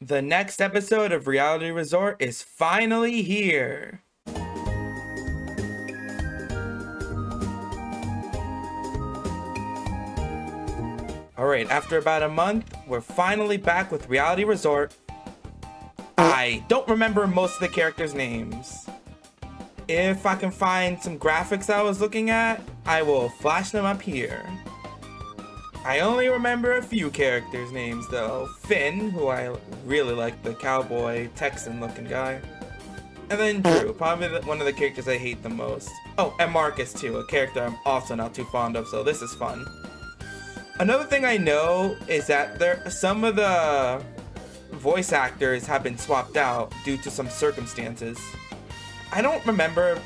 The next episode of Reality Resort is finally here. Alright, after about a month, we're finally back with Reality Resort. I don't remember most of the characters' names. If I can find some graphics I was looking at, I will flash them up here. I only remember a few characters' names though. Finn, who I really like, the cowboy Texan looking guy. And then Drew, probably the, one of the characters I hate the most. Oh, and Marcus too, a character I'm also not too fond of, so this is fun. Another thing I know is that there some of the voice actors have been swapped out due to some circumstances. I don't remember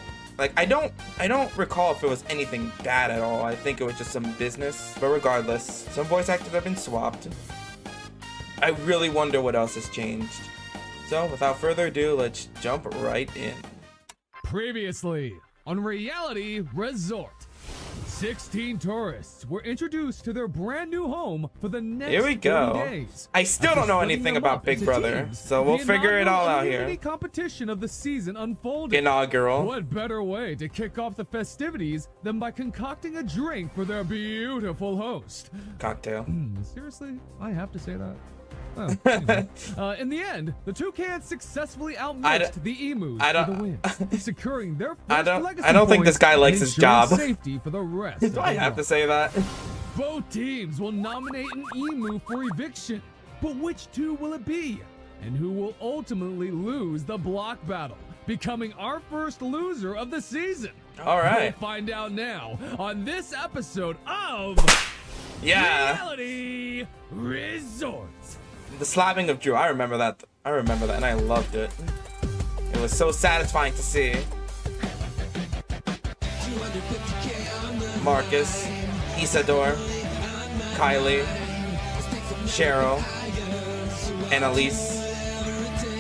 like I don't I don't recall if it was anything bad at all. I think it was just some business. But regardless, some voice actors have been swapped. I really wonder what else has changed. So without further ado, let's jump right in. Previously on Reality Resort. 16 tourists were introduced to their brand new home for the next Here we go. days. I still don't know anything about Big Brother, teams, so we'll figure it all out here. competition of the season unfolded. Inaugural. What better way to kick off the festivities than by concocting a drink for their beautiful host? Cocktail. Hmm, Seriously, I have to say that. Oh, uh, in the end, the Toucans successfully outmatched the Emus I for don't- the win, securing their first I don't- legacy I don't think this guy likes his job. Safety for the rest. Do I have to say that? Both teams will nominate an emu for eviction, but which two will it be? And who will ultimately lose the block battle, becoming our first loser of the season? All right. We'll find out now on this episode of Yeah. Reality Resort. The slapping of Drew. I remember that. I remember that, and I loved it. It was so satisfying to see. Marcus, Isador, Kylie, Cheryl, Annalise,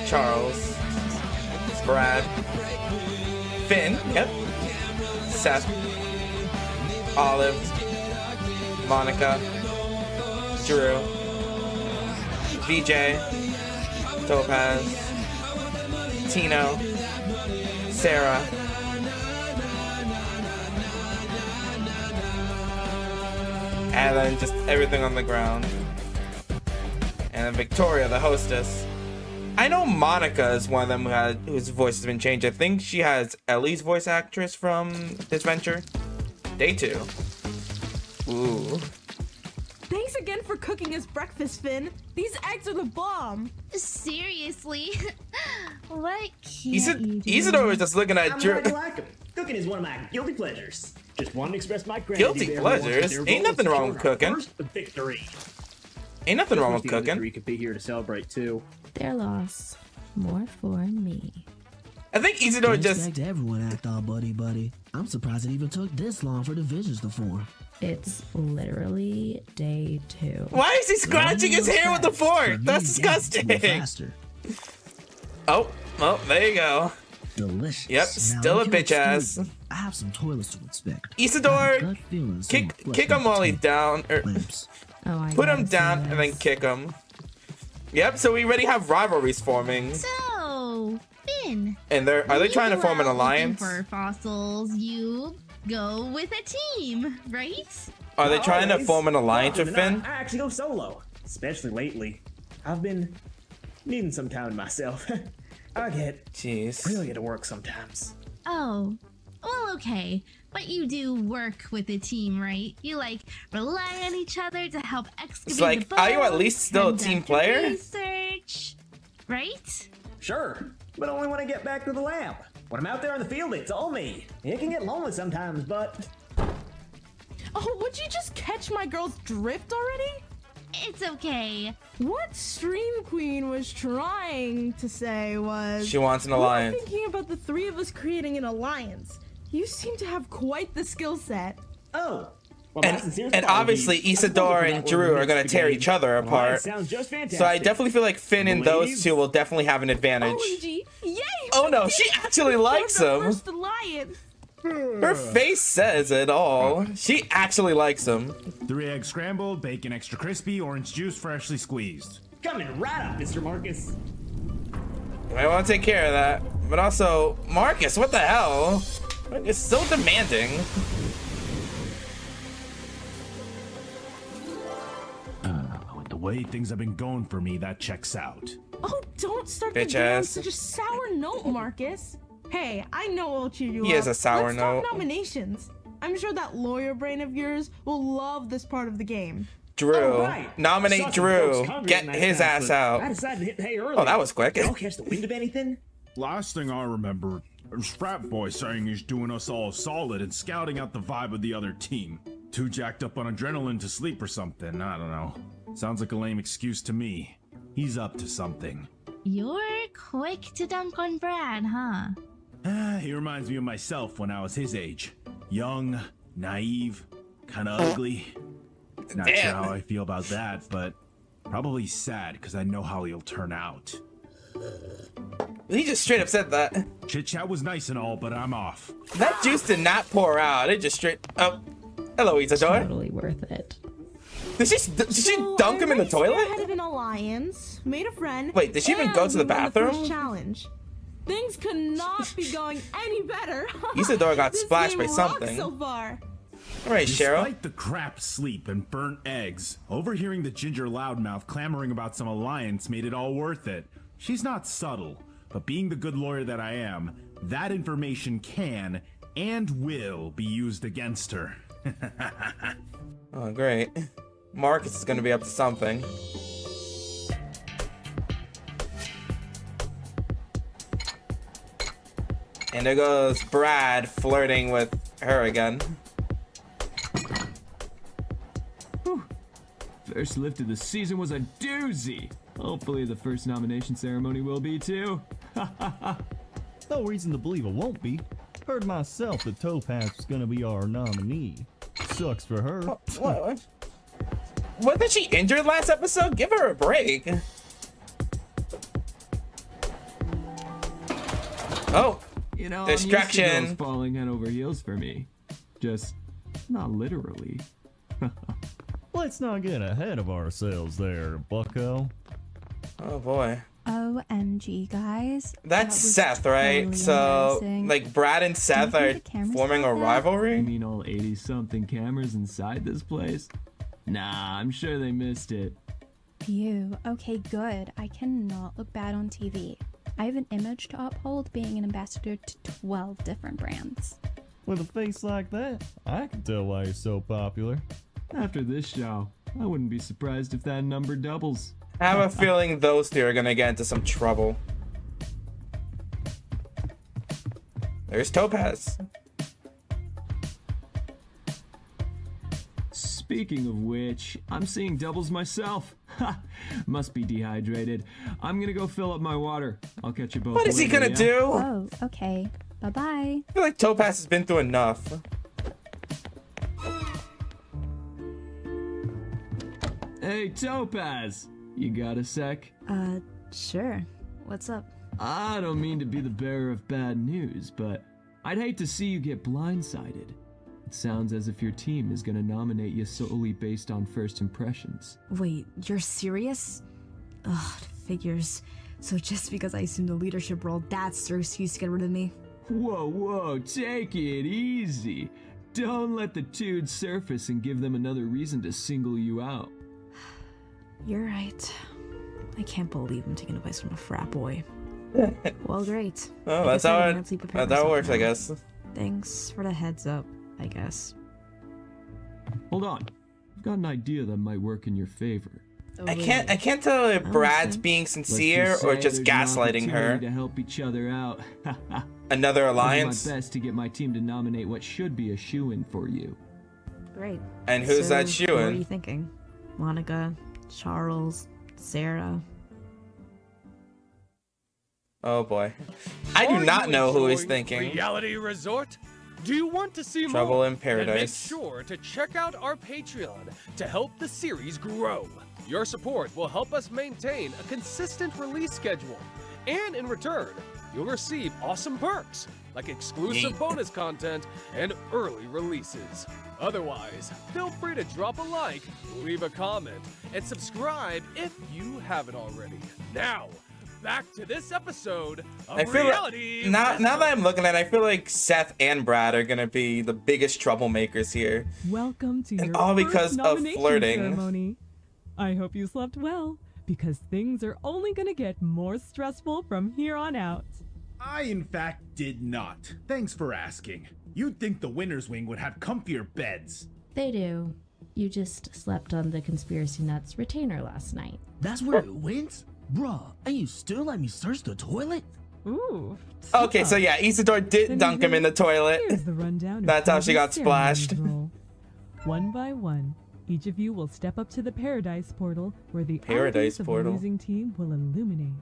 Charles, Brad, Finn, yep, Seth, Olive, Monica, Drew, VJ, Topaz, Tino, Sarah, and then just everything on the ground. And then Victoria, the hostess. I know Monica is one of them who had, whose voice has been changed. I think she has Ellie's voice actress from Disventure. Day two. Ooh. Thanks again for cooking us breakfast, Finn. These eggs are the bomb. Seriously? what can't Isa- you do? Isidore was just looking at I'm Drew. glad you. Cooking is one of my guilty pleasures. Just wanted to express my gratitude. Guilty to everyone for pleasures? Ain't nothing wrong with cooking. First victory. Ain't nothing wrong with Wish the other cooking. three could be here to celebrate too. Their loss. More for me. I think Isidore Didn't just expect everyone to act all buddy buddy. I'm surprised it even took this long for divisions to form. It's literally day two. Why is he scratching his hair with the fork? That's these gaps move disgusting. Faster. Oh, oh, there you go. Delicious. Yep, still if a bitch ass. me, I have some toilets to inspect. Isidore, I have gut feelings Kick, someone kick him while he's down, er, or. Oh, I put him down see and then kick him. Yep. So we already have rivalries forming, So, Finn. and they're are they trying to form an alliance? For fossils, you go with a team, right? Are they trying to form an alliance with Finn? not, I actually go solo, especially lately. I've been needing some time to myself. I get Jeez. really get to work sometimes. Oh, well, okay. But you do work with a team, right? You like rely on each other to help excavate like, the are you at bones, least still a team player? Research, right? Sure, but only when I get back to the lab. When I'm out there in the field, it's all me. It can get lonely sometimes, but Oh, would you just catch my girl's drift already? It's okay. What Stream Queen was trying to say was She wants an we were alliance. thinking about the three of us creating an alliance. You seem to have quite the skill set. oh. Well, And, and obviously I Isidore and Drew are gonna tear each other apart. sounds just. So I definitely feel like Finn and those two will definitely have an advantage. OMG! Yay! Oh no, she actually likes formed him. First. Her face says it all. She actually likes him. Three eggs scrambled, bacon extra crispy, orange juice freshly squeezed. Coming right up, Mr. Marcus. I want to take care of that. But also, Marcus, what the hell? It's so demanding. Way things have been going for me, that checks out. Oh, don't start Bitch the day on ass. such a sour note, Marcus. Hey, I know I'll cheer you He up. has a sour Let's note. Talk nominations. I'm sure that lawyer brain of yours will love this part of the game. Drew. Oh, right. Nominate Saw some folks Drew. Get his but ass out. I decided to hit hay early. Oh, that was quick. Y'all catch the wind of anything? Last thing I remember is Frat Boy saying he's doing us all solid and scouting out the vibe of the other team. Too jacked up on adrenaline to sleep or something, I don't know. Sounds like a lame excuse to me. He's up to something. You're quick to dunk on Brad, huh? Ah, he reminds me of myself when I was his age. Young, naive, kinda ugly. Not sure how I feel about that, but probably sad because I know how he'll turn out. He just straight up said that. Chit chat was nice and all, but I'm off. That juice did not pour out. It just straight up. Hello, Isadora. Totally worth it. Did she, did she So, uh, dunk him in the I toilet? spearheaded an alliance, made a friend. Wait, did she even go to the bathroom? first challenge. Things could not be going any better. Isadora got splashed by something. So far. All right, Cheryl. Despite the crap sleep and burnt eggs, overhearing the ginger loudmouth clamoring about some alliance made it all worth it. She's not subtle, but being the good lawyer that I am, that information can and will be used against her. Oh, great. Marcus is gonna be up to something. And there goes Brad flirting with her again. First lift of the season was a doozy. Hopefully, the first nomination ceremony will be too. No reason to believe it won't be. Heard myself that Topaz was gonna be our nominee. Sucks for her. What? what? Wasn't she injured last episode? Give her a break. Oh, You know, Distraction. I'm used to girls falling head over heels for me. Just not literally. Let's not get ahead of ourselves there, bucko. oh boy. OMG, guys. That's That Seth, right? totally So, embarrassing. like, Brad and Seth are the cameras forming a rivalry? that? You mean all 80 something cameras inside this place? Nah, I'm sure they missed it. Phew. Okay, good. I cannot look bad on TV. I have an image to uphold being an ambassador to 12 different brands. With a face like that, I can tell why you're so popular. After this show, I wouldn't be surprised if that number doubles. I have a feeling those two are gonna get into some trouble. There's Topaz. Speaking of which, I'm seeing doubles myself. Ha! Must be dehydrated. I'm gonna go fill up my water. I'll catch you both. What is he gonna yeah? do? Oh, okay. Bye bye. I feel like Topaz has been through enough. Hey, Topaz! You got a sec? Uh, sure. What's up? I don't mean to be the bearer of bad news, but I'd hate to see you get blindsided. It sounds as if your team is gonna nominate you solely based on first impressions. Wait, you're serious? Ugh, figures. So just because I assumed the leadership role, that's their excuse to get rid of me? Whoa, whoa, take it easy. Don't let the dude surface and give them another reason to single you out. You're right. I can't believe I'm taking advice from a frat boy. well, great. Oh, I that's guess I how it, mentally prepare that's how it myself works, I guess. Thanks for the heads up, I guess. Hold on. I've got an idea that might work in your favor. Oh, I can't I can't tell if oh, Brad's see. being sincere or just there's an gaslighting her. opportunity To help each other out. Another I'll do alliance. my best to get my team to nominate what should be a shoe-in for you. Great. And who's so that shoe What are you thinking? Monica, Charles, Sarah. Oh boy. I do not know who he's thinking. Reality Resort? Do you want to see Trouble more? in Paradise. Then make sure to check out our Patreon to help the series grow. Your support will help us maintain a consistent release schedule, and in return, you'll receive awesome perks, like exclusive Yeet. bonus content and early releases. Otherwise, feel free to drop a like, leave a comment, and subscribe if you haven't already. Now, back to this episode of I feel Reality. like now, now that I'm looking at it, I feel like Seth and Brad are gonna be the biggest troublemakers here. Welcome to And your all because of nomination flirting. ceremony. I hope you slept well, because things are only gonna get more stressful from here on out. I, in fact, did not. Thanks for asking. You'd think the winner's wing would have comfier beds. They do. You just slept on the Conspiracy Nuts retainer last night. That's where it went? Bruh, and you still let me search the toilet? Ooh. Okay, so yeah, Isidore did dunk him in the toilet. The rundown. That's how she got splashed. One by one, each of you will step up to the Paradise Portal, where the Paradise IDs of the losing team will illuminate.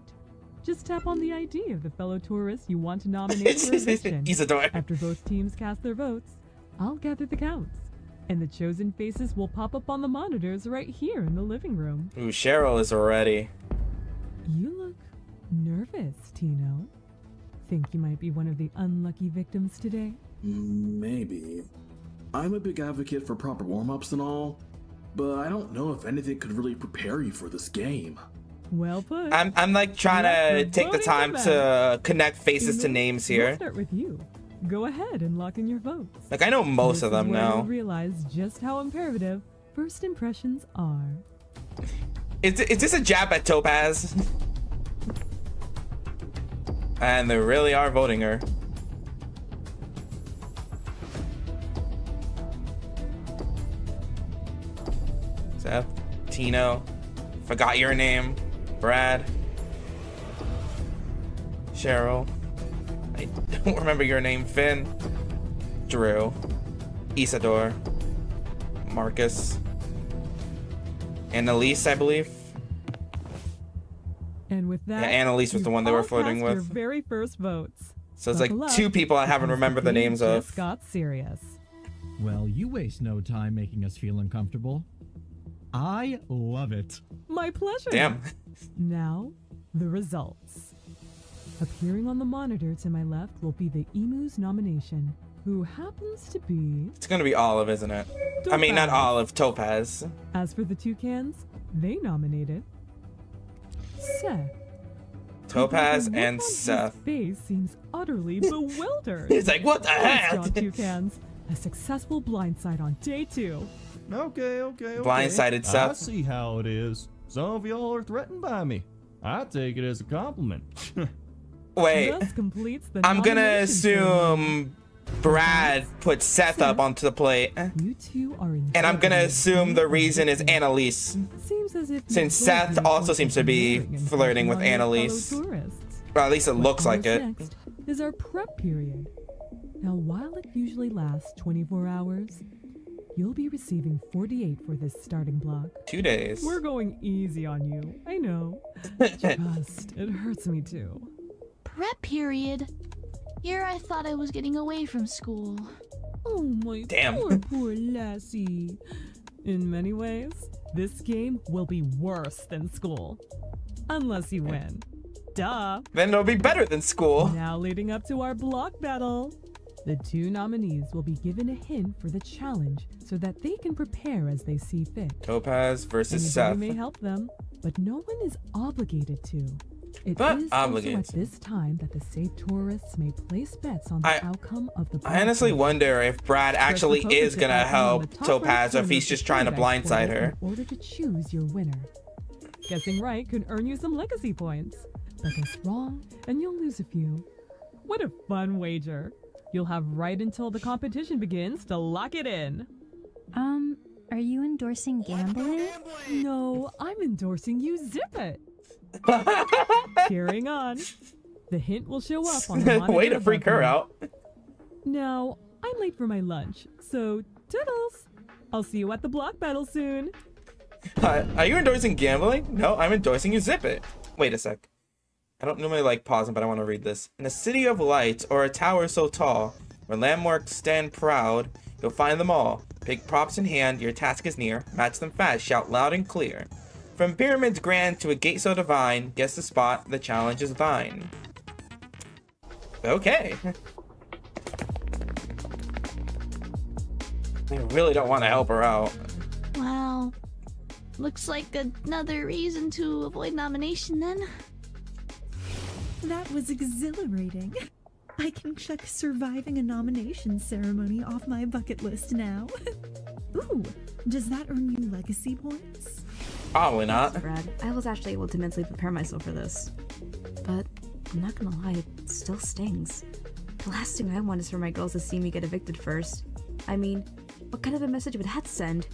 Just tap on the ID of the fellow tourists you want to nominate for eviction. Isidore. After both teams cast their votes, I'll gather the counts, and the chosen faces will pop up on the monitors right here in the living room. Ooh, Cheryl is ready. You look nervous, Tino. Think you might be one of the unlucky victims today? Maybe. I'm a big advocate for proper warm ups and all, but I don't know if anything could really prepare you for this game. Well put. I'm, I'm like trying Let's to take the time to connect faces to Tino, names We'll here. start with you. Go ahead and lock in your votes. Like I know most This of them where you'll now. realize just how imperative first impressions are. Is, is this a jab at Topaz? And they really are voting her. Seth, Tino, forgot your name, Brad, Cheryl, I don't remember your name, Finn, Drew, Isador, Marcus, Annalise, I believe. And with that, Yeah, Annalise was the one they were all flirting cast Your with. very first votes. So it's like Buckle two people I haven't remembered the names just of. got serious. Well, you waste no time making us feel uncomfortable. I love it. My pleasure. Damn. Now, the results. Appearing on the monitor to my left will be the Emu's nomination, who happens to be. It's gonna be Olive, isn't it? I mean, not Olive, Topaz. As for the toucans, they nominated Seth. Topaz But and on his Seth. face seems utterly bewildered. He's like, "What the Nice heck?" job, toucans. A successful blindside on day two. Okay, okay, okay. Blindsided I see how it is. Some of y'all are threatened by me. I take it as a compliment. Wait, completes the I'm gonna nomination assume Brad put Seth up onto the plate. You two are in And I'm gonna assume the reason is Annalise. Seems as if Since Seth also seems to be flirting with pushing Annalise. fellow tourists. Or at least it What looks like it. Next is our prep period. Now, while it usually lasts 24 hours, you'll be receiving 48 for this starting block. Two days. We're going easy on you. I know. Just, it hurts me too. Prep period. Here I thought I was getting away from school. Oh my Damn. poor, poor lassie. In many ways, this game will be worse than school. Unless you eh. win. Duh. Then it'll be better than school. Now leading up to our block battle. The two nominees will be given a hint for the challenge so that they can prepare as they see fit. Topaz versus Anybody Seth. may help them, but no one is obligated to. It is Not also obligated at this time that the safe tourists may place bets on the I- outcome of the I honestly wonder if Brad actually is gonna chip icon on help the top right Topaz or if he's just trying to blindside her. In order to choose your winner. Guessing right can earn you some legacy points, but guess wrong and you'll lose a few. What a fun wager! You'll have right until the competition begins to lock it in. Um, are you endorsing gambling? No, I'm endorsing you. Zip it. Carrying on. The hint will show up on the Way to freak her out. Now, I'm late for my lunch, so toodles. I'll see you at the block battle soon. Uh, are you endorsing gambling? No, I'm endorsing you zip it. Wait a sec. I don't normally like pausing, but I want to read this. In a city of lights or a tower so tall, where landmarks stand proud, you'll find them all. Pick props in hand, your task is near. Match them fast, shout loud and clear. From pyramids grand to a gate so divine, guess the spot, the challenge is thine. Okay. I really don't want to help her out. Wow. Looks like another reason to avoid nomination then. That was exhilarating. I can check surviving a nomination ceremony off my bucket list now. Ooh, does that earn you legacy points? Probably not. Brad, I was actually able to mentally prepare myself for this. But I'm not gonna lie, it still stings. The last thing I want is for my girls to see me get evicted first. I mean, what kind of a message would that send?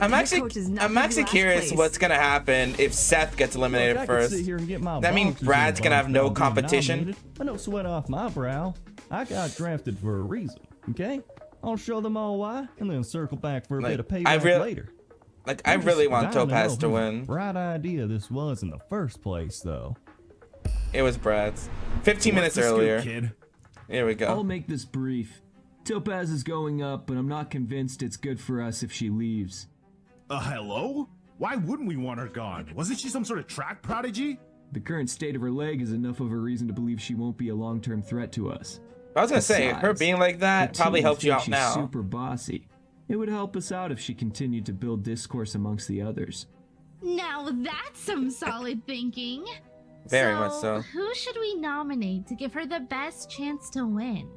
I'm actually coach is not I'm actually curious place. what's gonna happen if Seth gets eliminated Look, I could first. sit here and get my That means Brad's gonna have no competition. nominated. I no sweat off my brow. I got drafted for a reason. Okay, I'll show them all why, and then circle back for a Like, bit of payback I later. Like I I'm really want dying to Topaz to win. Bright idea this was in the first place, though. It was Brad's. 15 minutes What's the earlier. kid? Here we go. I'll make this brief. Topaz is going up, but I'm not convinced it's good for us if she leaves. Uh, hello? Why wouldn't we want her gone? Wasn't she some sort of track prodigy? The current state of her leg is enough of a reason to believe she won't be a long-term threat to us. I was gonna say her being like that probably team helps you thinks out she's now. Super bossy. It would help us out if she continued to build discourse amongst the others. Now that's some solid thinking. Very much so. Who should we nominate to give her the best chance to win?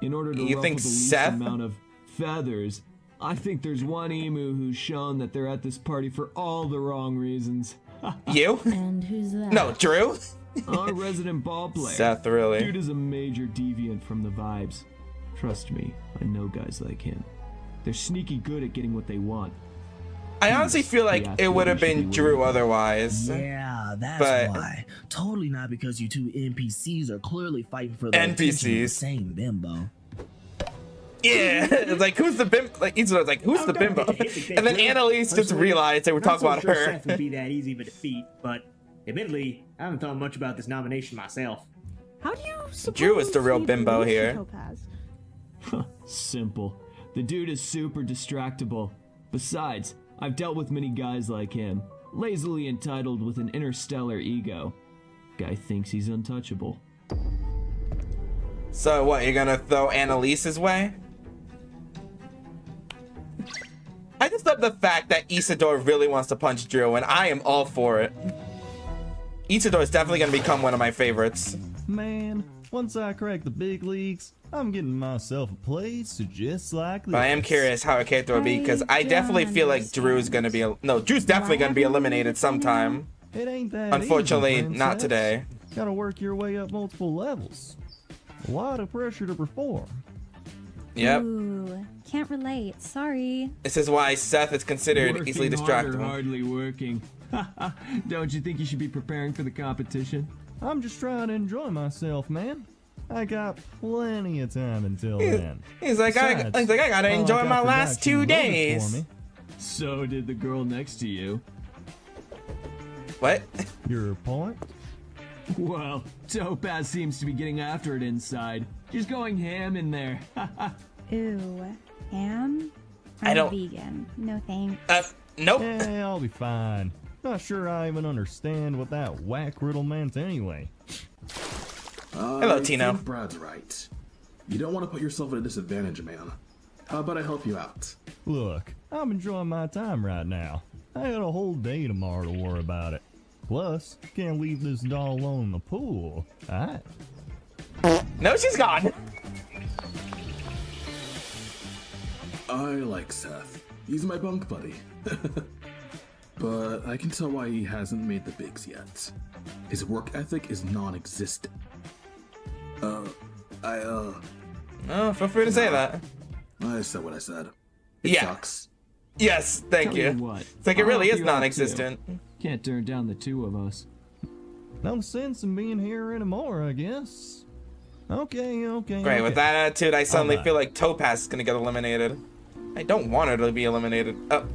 In order to You ruffle think the least amount of feathers, I think there's one emu who's shown that they're at this party for all the wrong reasons. You? And who's that? No, Drew. Our resident ball player. Seth, really? Dude is a major deviant from the vibes. Trust me, I know guys like him. They're sneaky good at getting what they want. I honestly feel like Yeah, it would have been be Drew otherwise. Yeah, that's But- why. Totally not because you two NPCs are clearly fighting for the attention of the NPCs. same bimbo. Yeah, it's like who's the bimbo? Like each was like who's the bimbo? get to hit the And then bit, Drew. Annalise just Personally, realized they were not talking so about sure her. Seth would be that easy of a defeat, but admittedly, I haven't thought much about this nomination myself. How do you Drew is the real bimbo here. Topaz? Simple. The dude is super distractible. Besides, I've dealt with many guys like him, lazily entitled with an interstellar ego. Guy thinks he's untouchable. So what? You're gonna throw Annalise's way? I just love the fact that Isidore really wants to punch Drew, and I am all for it. Isidore is definitely gonna become one of my favorites. Man, once I crack the big leagues, I'm getting myself a place just like this. But I am curious how a character would be because I definitely feel like Drew's gonna be no. Drew's definitely gonna be eliminated sometime. It ain't that Unfortunately, easy, not today. Gotta work your way up multiple levels. A lot of pressure to perform. Yep. Ooh, can't relate. Sorry. This is why Seth is considered Working easily hard or distractible. hardly working. Don't you think you should be preparing for the competition? I'm just trying to enjoy myself, man. I got plenty of time until He's- then. he's like, I- he's like, I gotta all enjoy got my last two days. So did the girl next to you. What? Your point? Well, Topaz seems to be getting after it inside. She's going ham in there. Ooh, ham? I'm I don't- vegan. No thanks. Uh, nope. Yeah, I'll be fine. Not sure I even understand what that whack riddle meant anyway. Hello, I Tino. think Brad's right. You don't want to put yourself at a disadvantage, man. How about I help you out? Look, I'm enjoying my time right now. I got a whole day tomorrow to worry about it. Plus, can't leave this doll alone in the pool. Alright? No, she's gone. I like Seth. He's my bunk buddy. but I can tell why he hasn't made the bigs yet. His work ethic is non existent. Uh, I, uh. Oh, feel free to say that. I said what I said. It Yeah. sucks. Yes, thank Tell you. what, It's like it really is you out, too. non-existent. Can't turn down the two of us. No sense in being here anymore, I guess. Okay, okay. Great, with that attitude, I suddenly Alright. feel like Topaz is gonna get eliminated. I don't want her to be eliminated. Oh,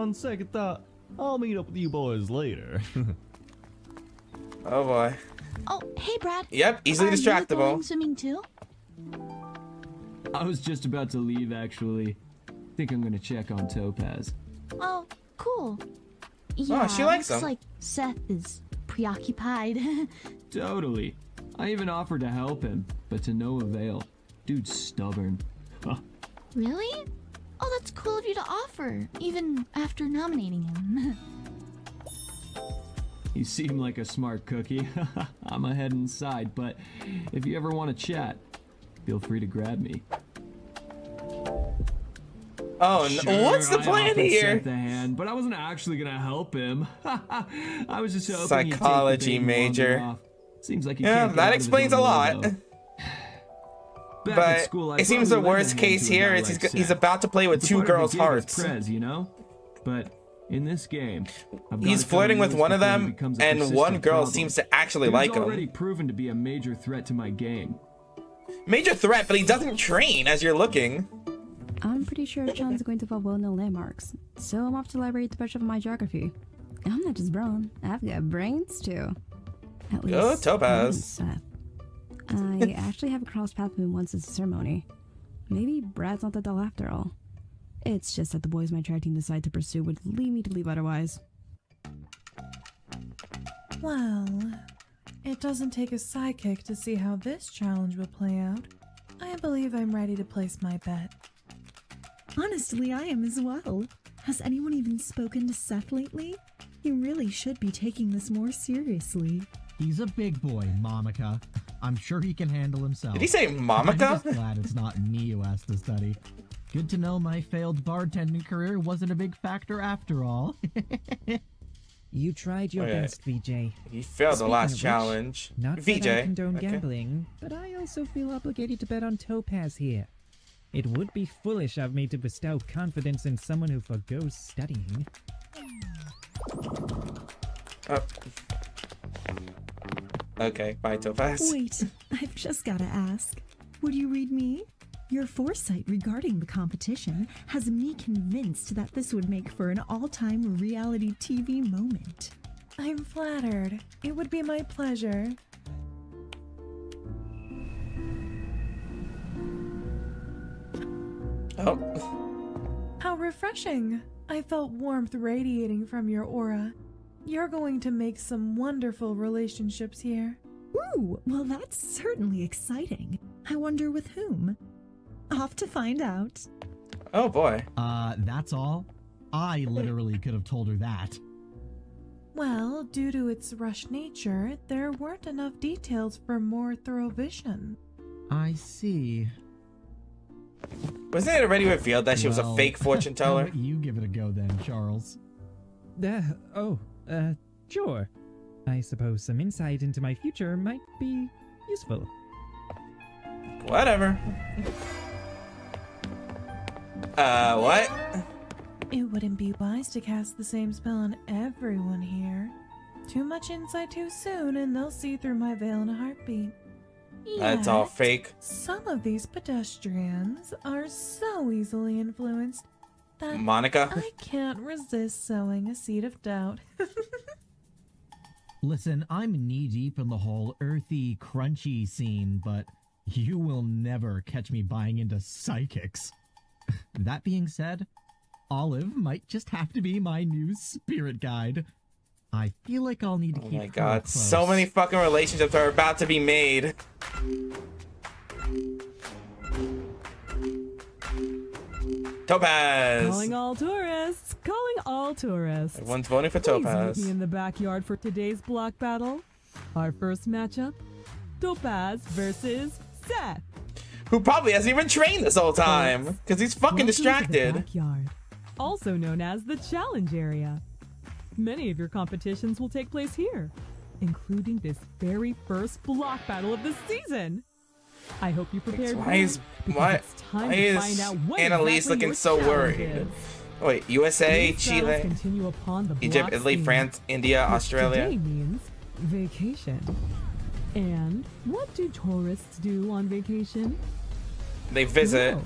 On second thought, I'll meet up with you boys later. oh boy. Oh, hey, Brad. Yep, easily Are you distractible. going swimming too? I was just about to leave, actually. Think I'm gonna check on Topaz. Oh, cool. Yeah, oh, she likes looks him. like Seth is preoccupied. Totally. I even offered to help him, but to no avail. Dude's stubborn. Huh. really? Oh, that's cool of you to offer, even after nominating him. You seem like a smart cookie. I'm ahead inside, but if you ever want to chat, feel free to grab me. Oh, Sure, no. what's the plan here? the hand, but I wasn't actually gonna help him. I was just hoping he'd take the Psychology major. Seems like he Yeah, that out of his explains a lot. though. Back But school, it seems the probably lent a worst case here is he's, he's about to play with It's two part of the girls' hearts. Prez, you know? But in this game, He's flirting with one of them, and one girl problem. seems to actually Dude's like him. already proven to be a major threat to my game. Major threat, but he doesn't train as you're looking. I'm pretty sure John's going to involve well-known landmarks, so I'm off to the library to brush up my geography. I'm not just brown, I've got brains too. At Go least, Topaz. one uh, I actually have crossed paths with him once at a ceremony. Maybe Brad's not that dull after all. It's just that the boys my track team decide to pursue would lead me to believe otherwise. Well, it doesn't take a sidekick to see how this challenge will play out. I believe I'm ready to place my bet. Honestly, I am as well. Has anyone even spoken to Seth lately? He really should be taking this more seriously. He's a big boy, Monica. I'm sure he can handle himself. Did he say Monica? I'm just glad it's not me who has to study. Good to know my failed bartending career wasn't a big factor after all. You tried your Oh, yeah. best, VJ. He failed the last of which, challenge. Not VJ. that I condone okay. gambling, but I also feel obligated to bet on Topaz here. It would be foolish of me to bestow confidence in someone who forgoes studying. Oh. Okay, bye Topaz. Wait, I've just gotta ask. Would you read me? Your foresight regarding the competition has me convinced that this would make for an all time reality TV moment. I'm flattered. It would be my pleasure. Oh. How refreshing! I felt warmth radiating from your aura. You're going to make some wonderful relationships here. Ooh, well, that's certainly exciting. I wonder with whom? Off to find out. Oh boy. Uh, that's all? I literally could have told her that. Well, due to its rush nature, there weren't enough details for more thorough vision. I see. Wasn't it already revealed that she was a fake fortune teller? you give it a go then, Charles. Uh, oh, uh, sure. I suppose some insight into my future might be useful. Whatever. Uh, what? It wouldn't be wise to cast the same spell on everyone here. Too much insight too soon, and they'll see through my veil in a heartbeat. That's all fake. Some of these pedestrians are so easily influenced that Monica? I can't resist sowing a seed of doubt. Listen, I'm knee deep in the whole earthy, crunchy scene, but you will never catch me buying into psychics. That being said, Olive might just have to be my new spirit guide. I feel like I'll need to Oh keep my her god, close. so many fucking relationships are about to be made. Topaz! Calling all tourists! Calling all tourists! Everyone's voting for Please Topaz. meet me in the backyard for today's block battle. Our first matchup: Topaz versus Seth. Who probably hasn't even trained this whole time. Because he's fucking Welcome distracted. backyard, also known as the challenge area. Many of your competitions will take place here, including this very first block battle of the season. I hope you prepared. Why is why, it's time why to is find out what Annalise exactly looking so worried? is. Wait, USA, Chile, continue upon the Egypt, Italy, France, India, Australia. Today means vacation. And what do tourists do on vacation? They visit.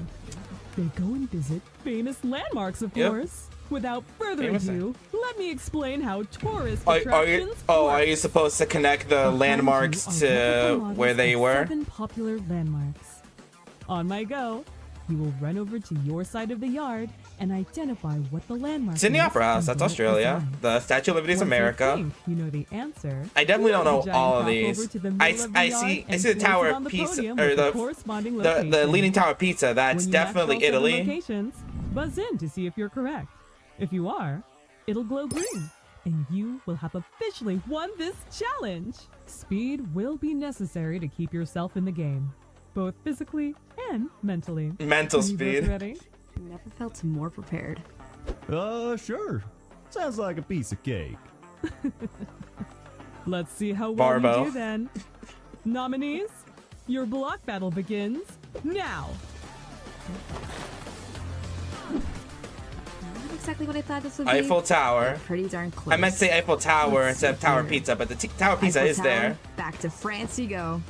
They go and visit famous landmarks, of Yep. course. Without further Famous- ado, let me explain how tourist Are, are attractions you? Oh, are you supposed to connect the landmarks to where they were? Seven popular landmarks. On my go, you will run over to your side of the yard and identify what the landmark Sydney is Opera House. That's Australia. The Statue of Liberty is you America. think you know the answer. I definitely don't know all of these. the I, of the I see. I see the Tower the Pizza or the corresponding the, the. Leaning Tower Pizza. That's definitely Italy. Locations, buzz in to see if you're correct. If you are, it'll glow green, and you will have officially won this challenge. Speed will be necessary to keep yourself in the game, both physically and mentally. Mental you speed. ready? Never felt more prepared. Uh, sure. Sounds like a piece of cake. Let's see how well Barbo. you do then. Nominees, your block battle begins now. Not exactly what I thought this would be. Eiffel Tower. Pretty darn close. I meant to say Eiffel Tower Let's instead of Tower here. Pizza, but the t- Tower Pizza Eiffel is Tower, there. Back to France you go.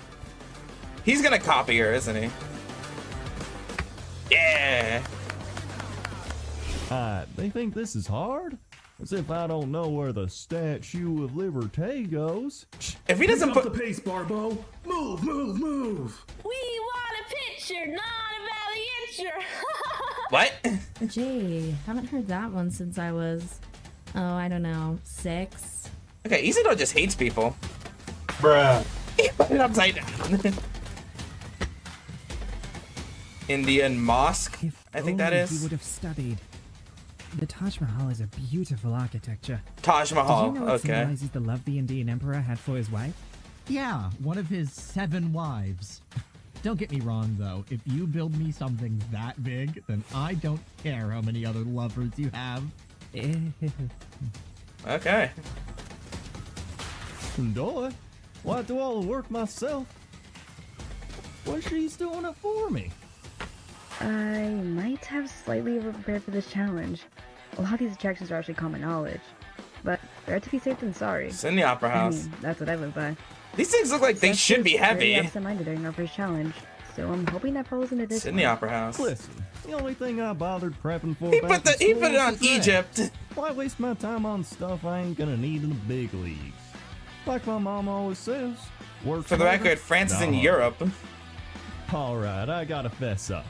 He's gonna copy her, isn't he? Yeah. Uh, they think this is hard? As if I don't know where the Statue of Liberty goes. If he doesn't Pick put the pace, Barbo. Move, move, move. We want a picture, not a valianture. What? Jay, haven't heard that one since I was, oh, I don't know, six. Okay, Isidore just hates people. Bruh. He put it upside down. Indian mosque, I think that is. Only. He would have studied. The Taj Mahal is a beautiful architecture. Taj Mahal, Did you know it okay. symbolizes the love the Indian emperor had for his wife? Yeah, one of his seven wives. Don't get me wrong, though. If you build me something that big, then I don't care how many other lovers you have. Okay. Doy, why do all the work myself? Well, she's doing it for me. I might have slightly over-prepared for this challenge. A lot of these attractions are actually common knowledge. But better to be safe than sorry. It's in the Opera I House. mean, that's what I live by. These things look like they Seth should was be heavy. Very absent-minded during our first challenge, so I'm hoping that falls into this. It's in the. Opera House. Listen, the only thing I bothered prepping for He put the- he put it on was that. Egypt. Why waste my time on stuff I ain't gonna need in the big leagues? Like my mom always says, work For the smarter, record, France is in Europe. All right, I gotta fess up.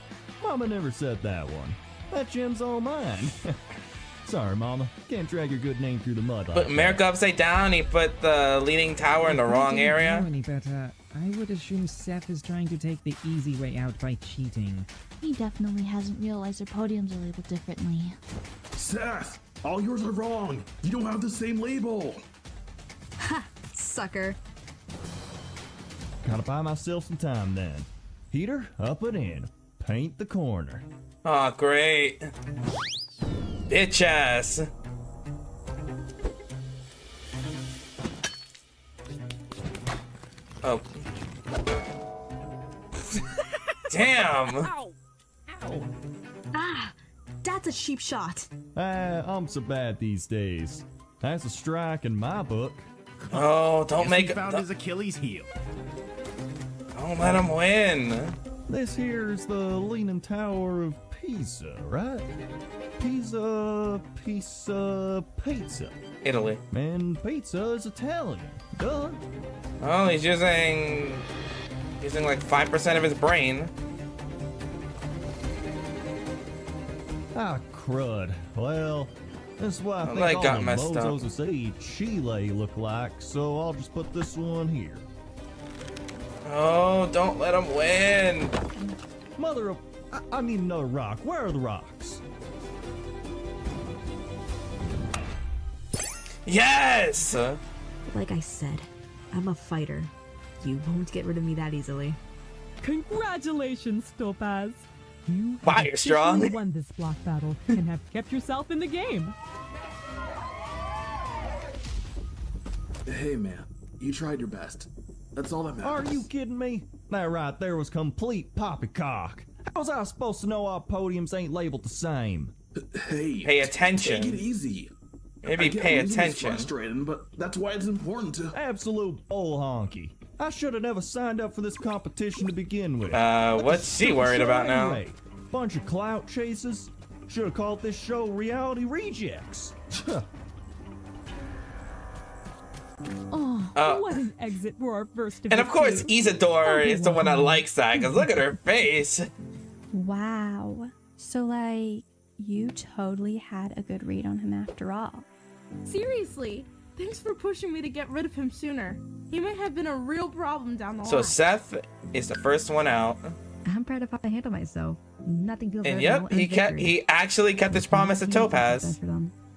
Mama never said that one. That gem's all mine. Sorry, Mama. Can't drag your good name through the mud. Put like America upside down. He put the leaning tower in the wrong area. know any better, uh, I would assume Seth is trying to take the easy way out by cheating. He definitely hasn't realized their podiums are labeled differently. Seth, all yours are wrong. You don't have the same label. Ha! Sucker. Gotta buy myself some time then. Heater, up and in. Paint the corner. Oh, great. Bitch ass. Oh. Damn. Ow. Ow. Ah! That's a cheap shot. Ah, I'm so bad these days. That's a strike in my book. Oh, don't Guess make he found his Achilles heel. Don't let him win. This here's the Leaning Tower of Pisa, right? Pisa, pizza, pizza. Italy. And pizza is Italian. Duh. Oh, he's using using like five percent of his brain. Ah, crud. Well, that's why I think all got the messed up. bozos will say Chile look like, so I'll just put this one here. Oh, don't let him win. Mother of... I, I need another rock. Where are the rocks? Yes! Like I said, I'm a fighter. You won't get rid of me that easily. Congratulations, Topaz. You Wow, have strong. won this block battle and have kept yourself in the game. Hey, man, you tried your best. That's all that matters. Are you kidding me? That right there was complete poppycock. How was I supposed to know our podiums ain't labeled the same? Hey, Pay attention. Take it easy. Maybe pay attention. frustrating, but that's why it's important to. Absolute bull honky. I should have never signed up for this competition to begin with. Uh, what's the she worried show about now? anyway? Bunch of clout chasers. Should have called this show Reality Rejects. Oh, Uh, what an exit for our first And of course, victory. Isadora is the one that likes that, because look at her face. Wow. So, like, you totally had a good read on him after all. Seriously, thanks for pushing me to get rid of him sooner. He might have been a real problem down the So line. So Seth is the first one out. I'm proud of how I handle myself. Nothing feels And yep, he kept he actually kept his promise to Topaz.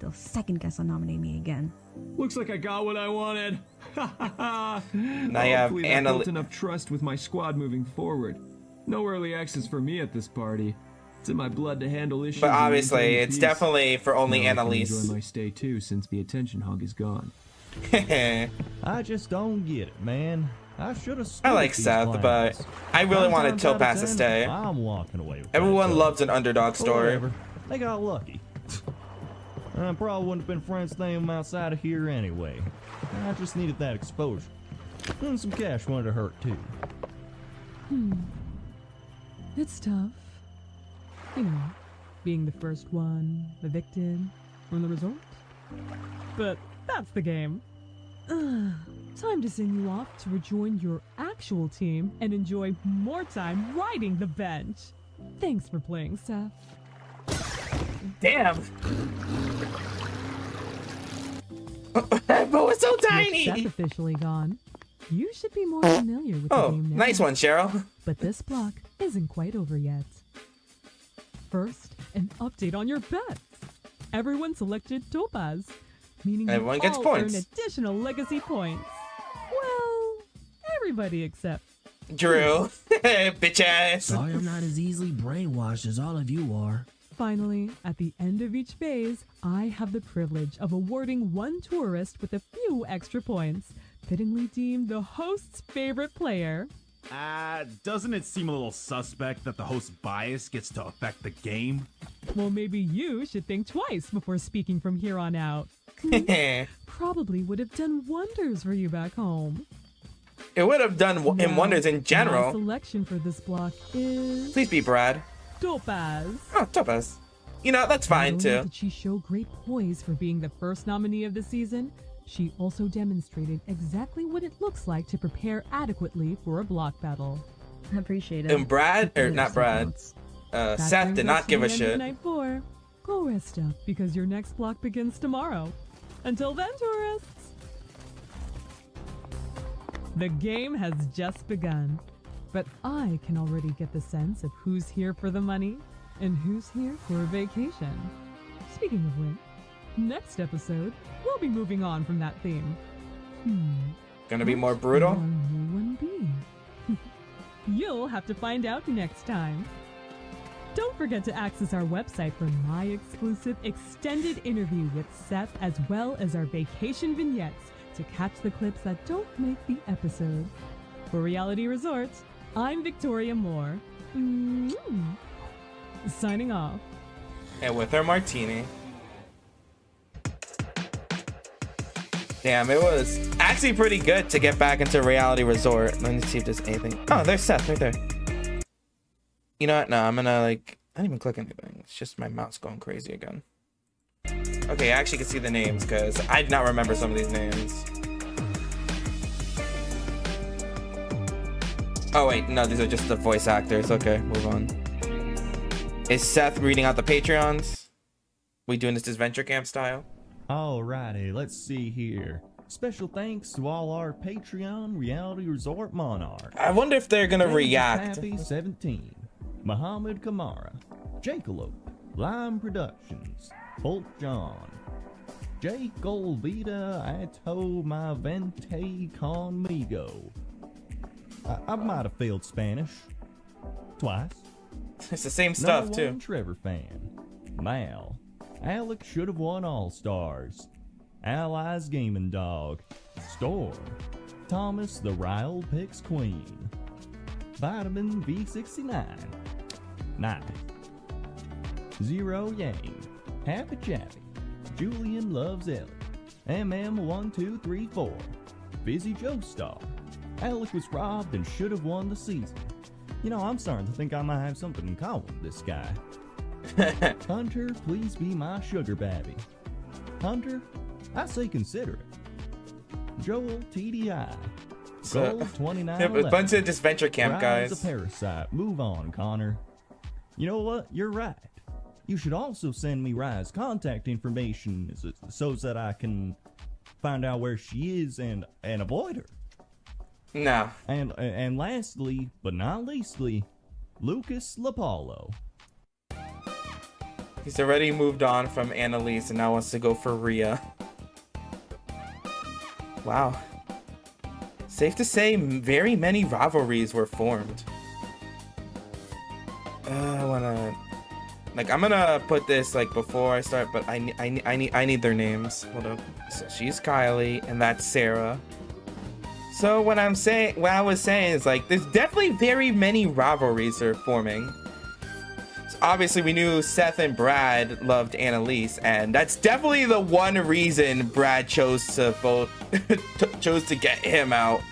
Best for them. They'll second guess on nominating me again. Looks like I got what I wanted. now you have Hopefully that Anna- built enough trust with my squad moving forward. No early access for me at this party. It's in my blood to handle issues. But obviously, it's peace. definitely for only Now I. Enjoy my stay too, since the attention hog is gone. I just don't get it, man. I should have. I like Seth, but I really wanted Topaz to stay. I'm walking away. Everyone loves an underdog story. Whatever. They got lucky. I probably wouldn't have been friends with them outside of here anyway. I just needed that exposure. And some cash wanted to hurt too. Hmm. It's tough. You know, being the first one, the victim, from the result. But that's the game. Ugh. Time to send you off to rejoin your actual team and enjoy more time riding the bench. Thanks for playing, Seth. Damn. But we're so tiny. Seth tiny. officially gone, you should be more familiar with the Oh, game now. nice one, Cheryl. But this block isn't quite over yet. First, an update on your bets. Everyone selected Topaz, meaning you Everyone gets all points. earn additional legacy points. Well, everybody except Drew, Hey, bitch ass. Sorry I'm not as easily brainwashed as all of you are. Finally, at the end of each phase, I have the privilege of awarding one tourist with a few extra points, fittingly deemed the host's favorite player. Uh, doesn't it seem a little suspect that the host's bias gets to affect the game? Well, maybe you should think twice before speaking from here on out. Probably would have done wonders for you back home. It would have done w- in wonders in My general. selection for this block is Please be Brad. Topaz. Oh, Topaz. You know, that's fine too. Did she show great poise for being the first nominee of the season? She also demonstrated exactly what it looks like to prepare adequately for a block battle. I appreciate it. And Brad, or Really not Brad, uh, Seth did not give the a end shit. Night four. Go rest up because your next block begins tomorrow. Until then, tourists. The game has just begun, but I can already get the sense of who's here for the money and who's here for a vacation. Speaking of which, next episode, we'll be moving on from that theme. Hmm. Gonna be more brutal? Will our new one be? You'll have to find out next time. Don't forget to access our website for my exclusive extended interview with Seth as well as our vacation vignettes to catch the clips that don't make the episode. For Reality Resort, I'm Victoria Moore. Mm. Signing off. And with her martini. Damn, it was actually pretty good to get back into Reality Resort. Let me see if there's anything. Oh, there's Seth right there. You know what? No, I'm gonna like. I didn't even click anything. It's just my mouse going crazy again. Okay, I actually can see the names because I did not remember some of these names. Oh wait, no, these are just the voice actors. Okay, move on. Is Seth reading out the Patreons? We doing this adventure camp style? Alrighty, let's see here. Special thanks to all our Patreon Reality Resort Monarchs. I wonder if they're gonna James react. Happy 17, Muhammad Kamara, Jakelope, Lime Productions, Holt John, Jake Olvida, Ato my vente conmigo. I, I might have failed Spanish. Twice. It's the same stuff Number too. one Trevor fan. Mal. Alex should have won All Stars. Allies Gaming Dog. Storm. Thomas the Ryle Picks Queen. Vitamin V69. Knife. Zero Yang. Happy Chappy. Julian Loves Ellie. MM1234. Busy Joe Star. Alec was robbed and should have won the season. You know, I'm starting to think I might have something in common with this guy. Hunter, please be my sugar baby. Hunter, I say consider it. Joel TDI. So- Gold 29. Yeah, a bunch of Disventure camp Rise guys. a parasite. Move on, Connor. You know what? You're right. You should also send me Rise contact information so, so that I can find out where she is and and avoid her. No. And and lastly, but not leastly, Lucas Lapallo. He's already moved on from Annalise and now wants to go for Rhea. Wow. Safe to say, very many rivalries were formed. Uh, I wanna, like, I'm gonna put this like before I start, but I need, I need, I need, I need their names. Hold up. So she's Kylie, and that's Sarah. So what I'm saying, what I was saying is like, there's definitely very many rivalries are forming. So obviously, we knew Seth and Brad loved Annalise, and that's definitely the one reason Brad chose to vote, chose to get him out.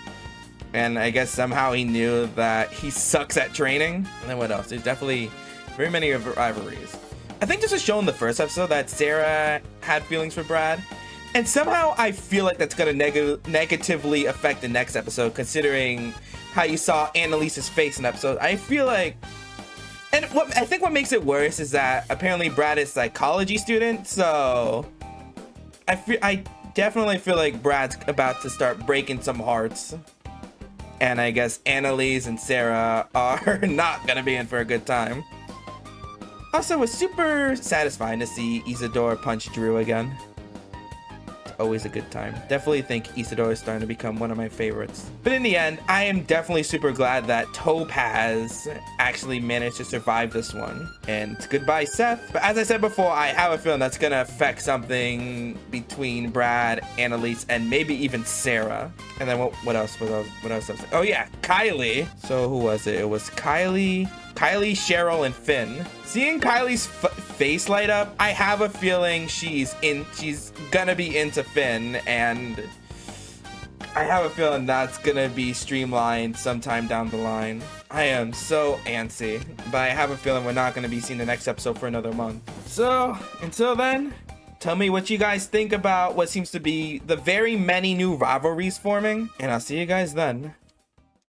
And I guess somehow he knew that he sucks at training. And then what else? There's definitely very many rivalries. I think this was shown in the first episode that Sarah had feelings for Brad. And somehow I feel like that's gonna neg negatively affect the next episode, considering how you saw Annalise's face in episode. I feel like, and what I think what makes it worse is that apparently Brad is psychology student, so I feel I definitely feel like Brad's about to start breaking some hearts. And I guess Annalise and Sarah are not gonna be in for a good time. Also, it was super satisfying to see Isidore punch Drew again always a good time. Definitely think Isidore is starting to become one of my favorites. But in the end, I am definitely super glad that Topaz actually managed to survive this one. And goodbye, Seth. But as I said before, I have a feeling that's gonna affect something between Brad, Annalise, and maybe even Sarah. And then what, what else? What else? What else? Oh yeah, Kylie. So who was it? It was Kylie, Kylie, Cheryl, and Finn. Seeing Kylie's face light up, I have a feeling she's in. She's gonna be into Finn, and I have a feeling that's gonna be streamlined sometime down the line. I am so antsy, but I have a feeling we're not gonna be seeing the next episode for another month. So until then, tell me what you guys think about what seems to be the very many new rivalries forming, and I'll see you guys then.